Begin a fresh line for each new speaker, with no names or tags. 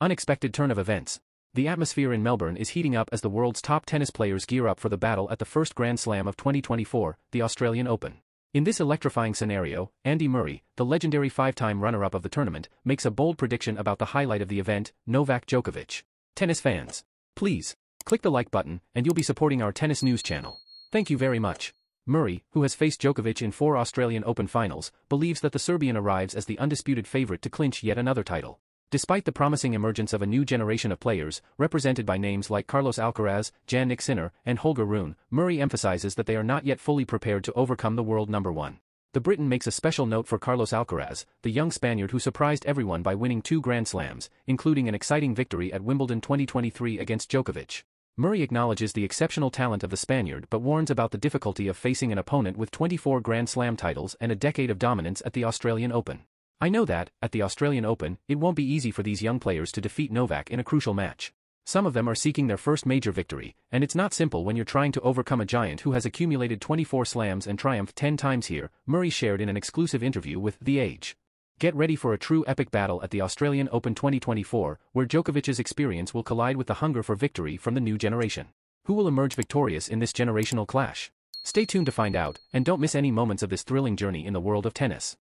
Unexpected turn of events. The atmosphere in Melbourne is heating up as the world's top tennis players gear up for the battle at the first Grand Slam of 2024, the Australian Open. In this electrifying scenario, Andy Murray, the legendary five-time runner-up of the tournament, makes a bold prediction about the highlight of the event, Novak Djokovic. Tennis fans, please, click the like button and you'll be supporting our tennis news channel. Thank you very much. Murray, who has faced Djokovic in four Australian Open finals, believes that the Serbian arrives as the undisputed favorite to clinch yet another title. Despite the promising emergence of a new generation of players, represented by names like Carlos Alcaraz, Jannik Sinner, and Holger Rune, Murray emphasizes that they are not yet fully prepared to overcome the world number one. The Briton makes a special note for Carlos Alcaraz, the young Spaniard who surprised everyone by winning two Grand Slams, including an exciting victory at Wimbledon 2023 against Djokovic. Murray acknowledges the exceptional talent of the Spaniard but warns about the difficulty of facing an opponent with 24 Grand Slam titles and a decade of dominance at the Australian Open. I know that, at the Australian Open, it won't be easy for these young players to defeat Novak in a crucial match. Some of them are seeking their first major victory, and it's not simple when you're trying to overcome a giant who has accumulated 24 slams and triumphed 10 times here, Murray shared in an exclusive interview with The Age. Get ready for a true epic battle at the Australian Open 2024, where Djokovic's experience will collide with the hunger for victory from the new generation. Who will emerge victorious in this generational clash? Stay tuned to find out, and don't miss any moments of this thrilling journey in the world of tennis.